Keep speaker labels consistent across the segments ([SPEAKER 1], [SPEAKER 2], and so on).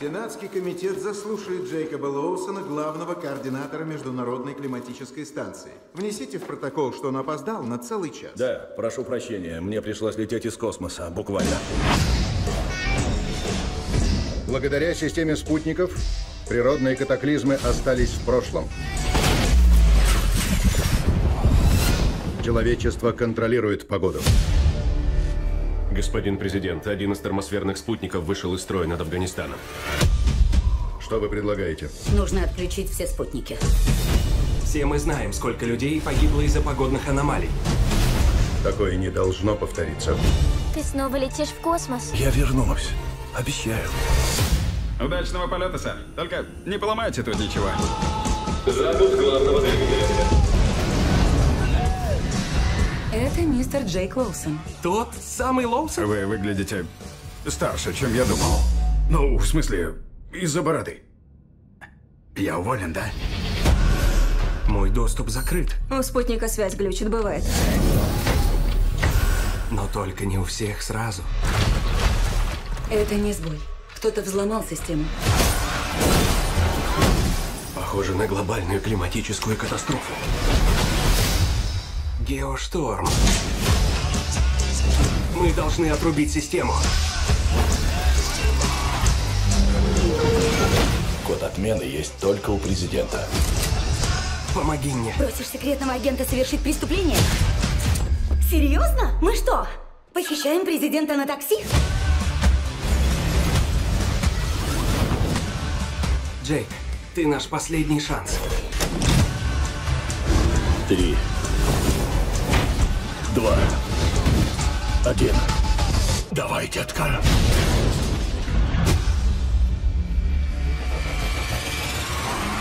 [SPEAKER 1] Сенатский комитет заслушает Джейкоба Лоусона, главного координатора Международной климатической станции. Внесите в протокол, что он опоздал на целый час.
[SPEAKER 2] Да, прошу прощения, мне пришлось лететь из космоса, буквально.
[SPEAKER 3] Благодаря системе спутников природные катаклизмы остались в прошлом. Человечество контролирует погоду.
[SPEAKER 4] Господин президент, один из термосферных спутников вышел из строя над Афганистаном.
[SPEAKER 3] Что вы предлагаете?
[SPEAKER 5] Нужно отключить все спутники.
[SPEAKER 6] Все мы знаем, сколько людей погибло из-за погодных аномалий.
[SPEAKER 3] Такое не должно повториться.
[SPEAKER 7] Ты снова летишь в космос?
[SPEAKER 2] Я вернусь. Обещаю.
[SPEAKER 8] Удачного полета, сэр. Только не поломайте тут ничего.
[SPEAKER 5] Это мистер Джейк Лоусон.
[SPEAKER 6] Тот самый Лоусон?
[SPEAKER 8] Вы выглядите старше, чем я думал. Ну, в смысле, из-за бороды. Я уволен, да?
[SPEAKER 6] Мой доступ закрыт.
[SPEAKER 5] У спутника связь глючит, бывает.
[SPEAKER 6] Но только не у всех сразу.
[SPEAKER 5] Это не сбой. Кто-то взломал систему.
[SPEAKER 6] Похоже на глобальную климатическую катастрофу. Геошторм. Мы должны отрубить систему.
[SPEAKER 2] Код отмены есть только у президента.
[SPEAKER 6] Помоги мне.
[SPEAKER 5] Просишь секретного агента совершить преступление? Серьезно? Мы что, похищаем президента на такси?
[SPEAKER 6] Джейк, ты наш последний шанс.
[SPEAKER 2] Три. Два. Один. Давай, детка.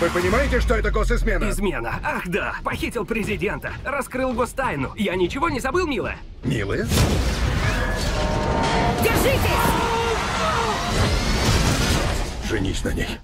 [SPEAKER 3] Вы понимаете, что это госизмена?
[SPEAKER 6] Измена. Ах да, похитил президента. Раскрыл гостайну. Я ничего не забыл, милая?
[SPEAKER 3] Милая?
[SPEAKER 5] Держитесь!
[SPEAKER 3] Женись на ней.